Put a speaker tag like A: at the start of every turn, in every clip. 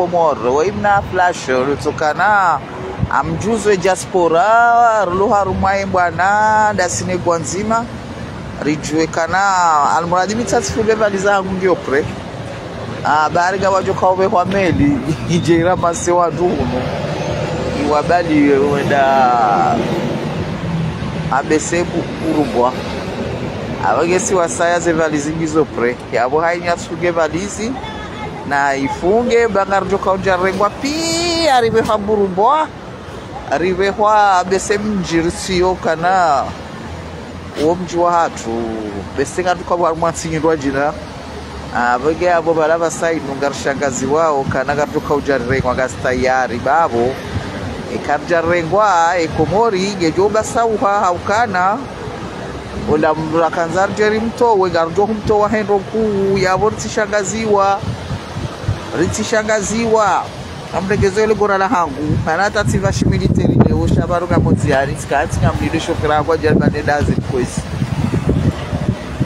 A: komoro waimna flash lutukana amjuzwe jaspora luha rumwaye bwana dasine gwanzima rijuekana almuradi mitsatsifuve vali zangu ndiopre bariga wajo kaove kwa meli ijeira mase wandu uno iwabali wenda abese urumbwa avagesi wasaya ze valizi ngizo pre. Yavo hainyatsuge valizi na ifunge bangarjo kaunja rengwa pia rivehwa burumbwa rivehwa bese mjirisiyo kana uwo mji wa hatu bese ngatu kwa mwansinyirwa jina. Avage avo vala vasainu ngarishangazi wao kana karjo kauja rengwa babo bavo ikarja rengwa ekomori gejo basauha haukana ola rakanzarjeri mtowe ngarjohu mtowa hendo kuu yavo ritsishangaziwa ritsishangaziwa amregezele legora la hangu. Anatatsiva shimiliteri leo shabaruka modziari. Tsikatsi ngamlile shokera kwa jarbane dazi kwesi.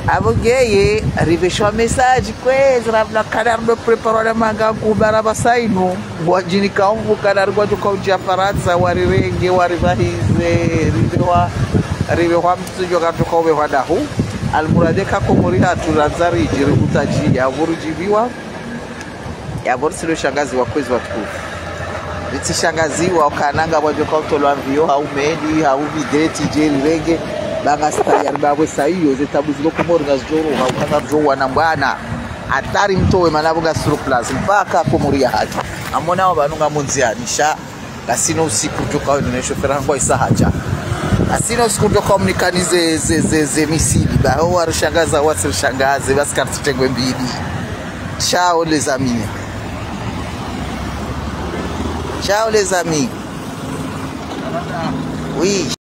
A: Avo geye riveshwa mesaji kwezi ravna kana rido preparwa na manga kubara vasainu wajini kaumvu kana rigwacho kauja faransa warirenge warivahize rivewa rivehwa mtsinjo katoka uvehwa dahu. Almurade kakomori hatu ranzariji rikutaji yavurijiviwa shangazi wa kwezi watukufu ritsishangaziwa ukananga wajo kautolwa mvio haumedi hauvideti je rirenge bangasitayari bavwe saiyo zetabuzilo komori ngazijoroha ukanga rijowana mbwana. Atari mtowe manavo surplus mpaka komori ya haki amonao vanu ngamunzianisha kasino usiku rjokawe noneshofera isa haja asina usiku rjokawa mnikani ze, ze, ze, ze misili baho warishangaza wasirishangaze vasikarititengwe mbili. Chao amis Ciao les amis. Oui.